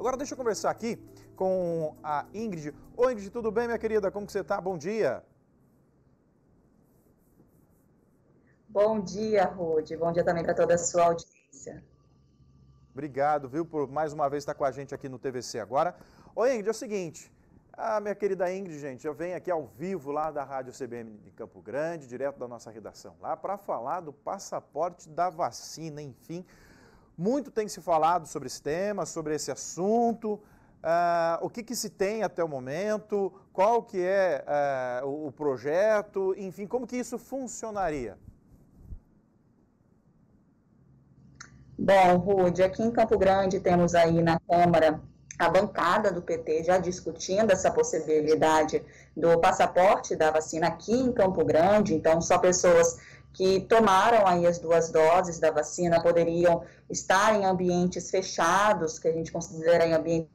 Agora deixa eu conversar aqui com a Ingrid. Oi Ingrid, tudo bem minha querida? Como que você está? Bom dia. Bom dia, Rude. Bom dia também para toda a sua audiência. Obrigado, viu, por mais uma vez estar com a gente aqui no TVC agora. Oi, Ingrid, é o seguinte. A minha querida Ingrid, gente, eu venho aqui ao vivo lá da Rádio CBM de Campo Grande, direto da nossa redação lá, para falar do passaporte da vacina, enfim. Muito tem se falado sobre esse tema, sobre esse assunto, uh, o que, que, se tem até o momento, qual que é uh, o, projeto, enfim, como que isso funcionaria? Bom, Rude, aqui em Campo Grande temos aí na Câmara a bancada do PT já discutindo essa possibilidade do passaporte da vacina aqui em Campo Grande, então só pessoas que tomaram aí as duas doses da vacina poderiam estar em ambientes fechados, que a gente considera em ambientes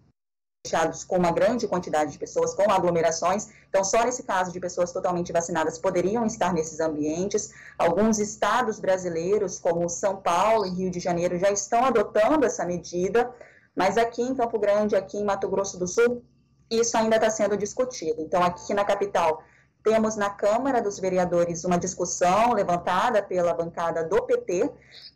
fechados com uma grande quantidade de pessoas, com aglomerações. Então, só nesse caso de pessoas totalmente vacinadas poderiam estar nesses ambientes. Alguns estados brasileiros, como São Paulo e Rio de Janeiro, já estão adotando essa medida. Mas aqui em Campo Grande, aqui em Mato Grosso do Sul, isso ainda está sendo discutido. Então, aqui na capital, temos na Câmara dos Vereadores uma discussão levantada pela bancada do PT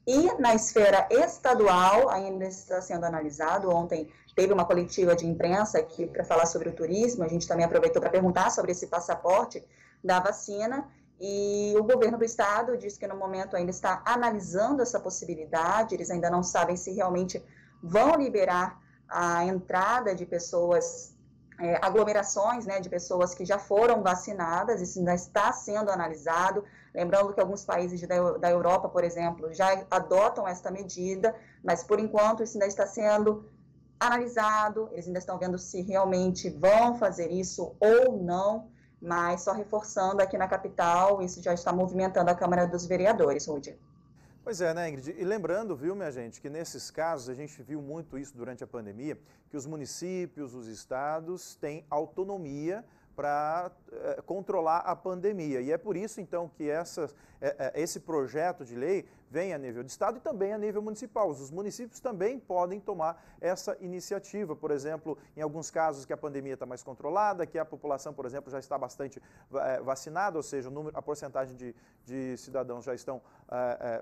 e na esfera estadual ainda está sendo analisado. Ontem teve uma coletiva de imprensa aqui para falar sobre o turismo. A gente também aproveitou para perguntar sobre esse passaporte da vacina. E o governo do estado diz que no momento ainda está analisando essa possibilidade, eles ainda não sabem se realmente vão liberar a entrada de pessoas, é, aglomerações né, de pessoas que já foram vacinadas, isso ainda está sendo analisado. Lembrando que alguns países da, da Europa, por exemplo, já adotam esta medida, mas por enquanto isso ainda está sendo analisado, eles ainda estão vendo se realmente vão fazer isso ou não, mas só reforçando aqui na capital, isso já está movimentando a Câmara dos Vereadores, Rudy. Pois é, né, Ingrid? E lembrando, viu, minha gente, que nesses casos a gente viu muito isso durante a pandemia, que os municípios, os estados têm autonomia para é, controlar a pandemia. E é por isso, então, que essa, é, é, esse projeto de lei vem a nível de Estado e também a nível municipal. Os municípios também podem tomar essa iniciativa. Por exemplo, em alguns casos que a pandemia está mais controlada, que a população, por exemplo, já está bastante vacinada, ou seja, o número, a porcentagem de, de cidadãos já estão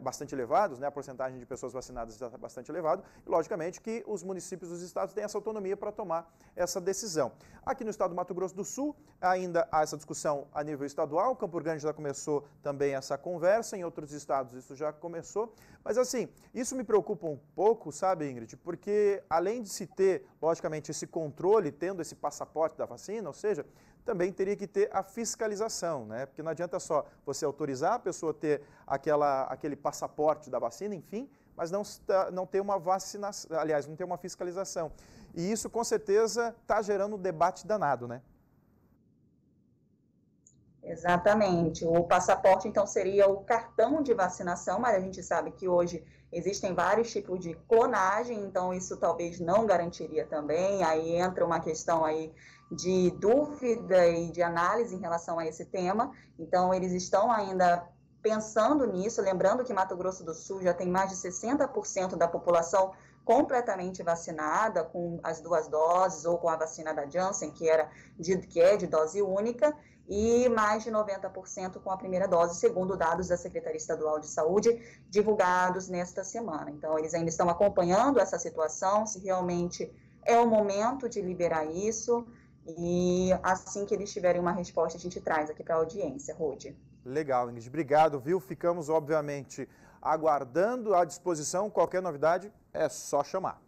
bastante elevados, né? a porcentagem de pessoas vacinadas está bastante elevado, e logicamente que os municípios dos estados têm essa autonomia para tomar essa decisão. Aqui no estado do Mato Grosso do Sul, ainda há essa discussão a nível estadual, Campo Grande já começou também essa conversa, em outros estados isso já começou. Mas assim, isso me preocupa um pouco, sabe, Ingrid? Porque além de se ter, logicamente, esse controle, tendo esse passaporte da vacina, ou seja, também teria que ter a fiscalização, né? Porque não adianta só você autorizar a pessoa ter aquela, aquele passaporte da vacina, enfim, mas não, não ter uma vacinação, aliás, não ter uma fiscalização. E isso, com certeza, está gerando um debate danado, né? Exatamente. O passaporte, então, seria o cartão de vacinação, mas a gente sabe que hoje existem vários tipos de clonagem, então isso talvez não garantiria também. Aí entra uma questão aí de dúvida e de análise em relação a esse tema. Então, eles estão ainda pensando nisso, lembrando que Mato Grosso do Sul já tem mais de 60% da população completamente vacinada com as duas doses ou com a vacina da Janssen, que era de, que é de dose única, e mais de 90% com a primeira dose, segundo dados da Secretaria Estadual de Saúde, divulgados nesta semana. Então, eles ainda estão acompanhando essa situação, se realmente é o momento de liberar isso, e assim que eles tiverem uma resposta, a gente traz aqui para a audiência, Rude. Legal, Ingrid. Obrigado, viu? Ficamos, obviamente, aguardando à disposição. Qualquer novidade, é só chamar.